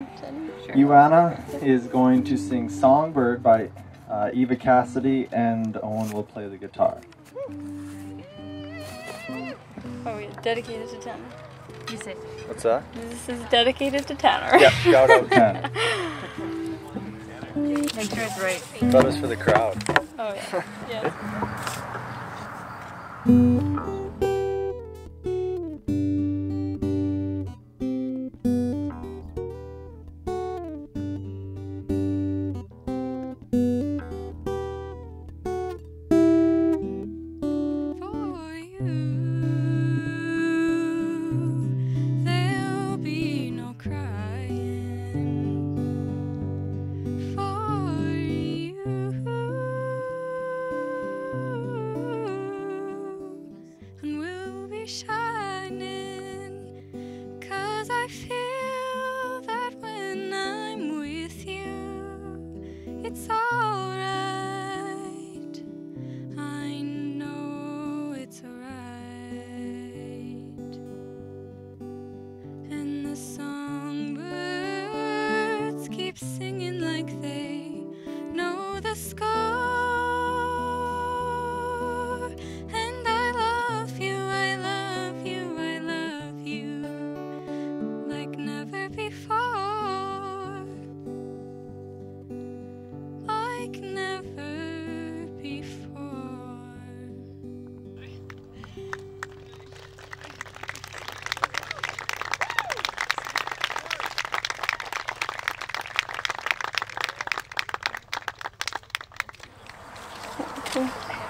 Sure. Juanna is going to sing Songbird by uh, Eva Cassidy, and Owen will play the guitar. Oh, yeah, dedicated to Tanner. You say. What's that? This is dedicated to Tanner. Yep, shout out Tanner. Make sure it's right. That was for the crowd. Oh yeah. Yeah. It's alright.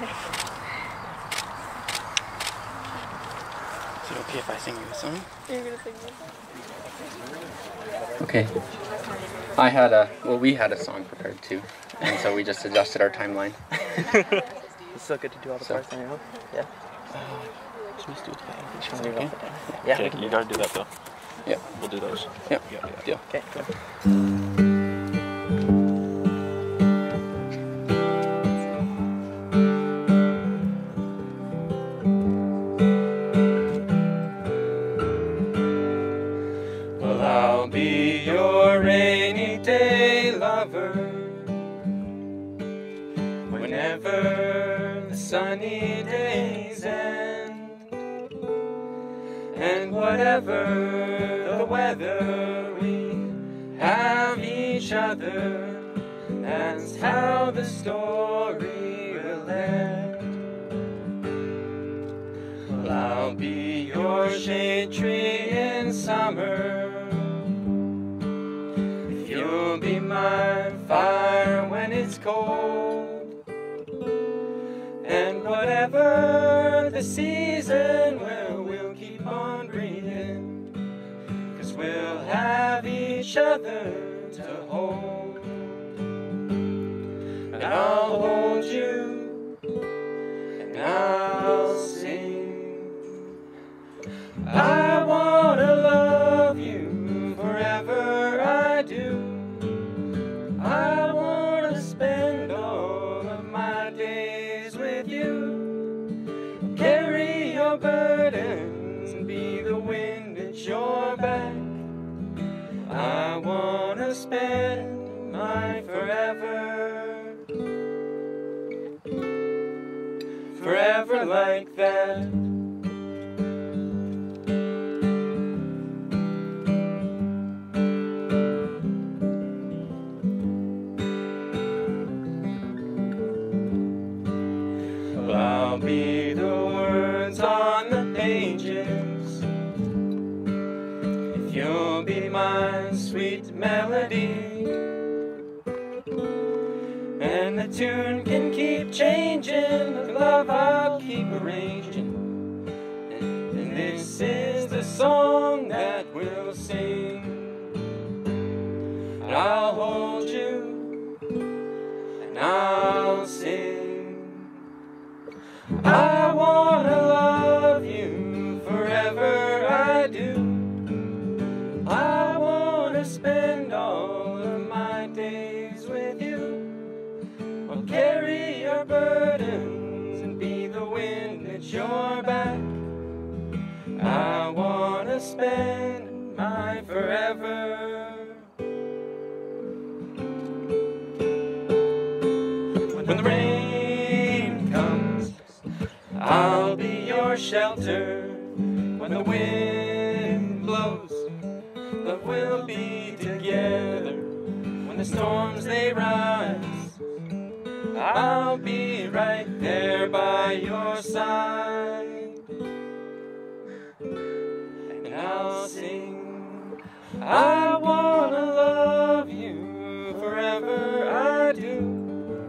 Is it okay if I sing you a song? You're gonna sing this. Okay. I had a, well, we had a song prepared too, and so we just adjusted our timeline. It's so good to do all the So- parts on your own. Yeah. Should we just do it together? Just Is want that to okay? up. Yeah. we Okay, you gotta do that though. Yeah. We'll do those. Yeah. Yeah, yeah. Deal. Okay. Cool. I'll be your rainy day lover whenever the sunny days end, and whatever the weather, we have each other. That's how the story will end. Well, I'll be your shade tree in summer. Be fire when it's cold. And whatever the season, well, we'll keep on breathing. Cause we'll have each other to hold. And I'll hold you, and I'll sing. I wanna love you forever, I do. Your back. I wanna spend my forever. Forever like that. I'll be the melody. And the tune can keep changing, the love I'll keep arranging. And, this is the song that we'll sing. And I'll hold you, and I'll sing. I to spend all of my days with you. I'll carry your burdens and be the wind at your back. I want to spend my forever. When the rain comes, I'll be your shelter. When the wind blows, Love will be together when the storms they rise. I'll be right there by your side. And I'll sing, I wanna love you forever, I do.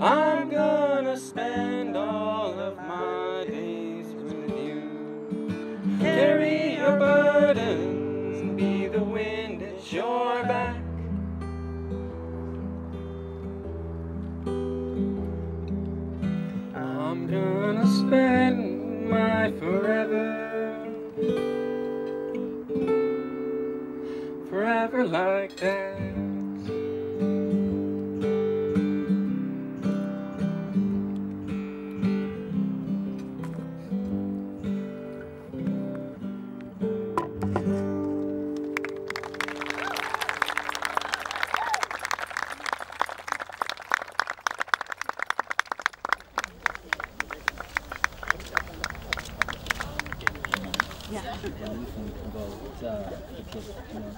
I'm gonna spend all of my days with you. Carry your burdens, gonna spend my forever, forever like that. yeah. and can about uh, the you know.